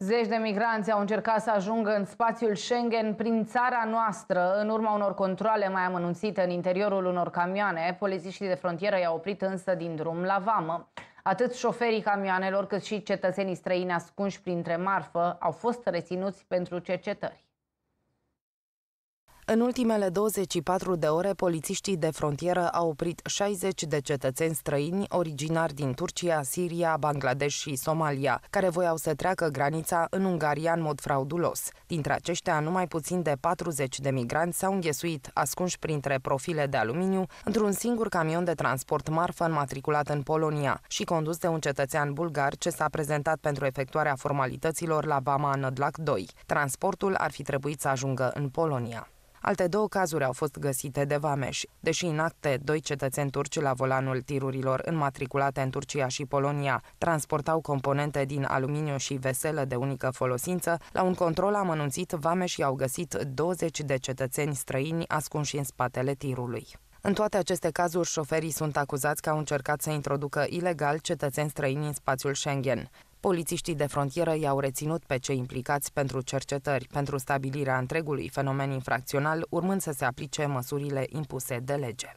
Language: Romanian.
Zeci de migranți au încercat să ajungă în spațiul Schengen prin țara noastră, în urma unor controle mai amănunțite în interiorul unor camioane. Polițiștii de frontieră i-au oprit însă din drum la vamă. Atât șoferii camioanelor cât și cetățenii străini ascunși printre marfă au fost reținuți pentru cercetări. În ultimele 24 de ore, polițiștii de frontieră au oprit 60 de cetățeni străini originari din Turcia, Siria, Bangladesh și Somalia, care voiau să treacă granița în Ungaria în mod fraudulos. Dintre aceștia, numai puțin de 40 de migranți s-au înghesuit, ascunși printre profile de aluminiu, într-un singur camion de transport marfă înmatriculat în Polonia și condus de un cetățean bulgar ce s-a prezentat pentru efectuarea formalităților la Bama Nădlac 2. Transportul ar fi trebuit să ajungă în Polonia. Alte două cazuri au fost găsite de vameș. Deși în acte, doi cetățeni turci la volanul tirurilor înmatriculate în Turcia și Polonia transportau componente din aluminiu și veselă de unică folosință, la un control amănunțit vameșii au găsit 20 de cetățeni străini ascunși în spatele tirului. În toate aceste cazuri, șoferii sunt acuzați că au încercat să introducă ilegal cetățeni străini în spațiul Schengen. Polițiștii de frontieră i-au reținut pe cei implicați pentru cercetări, pentru stabilirea întregului fenomen infracțional, urmând să se aplice măsurile impuse de lege.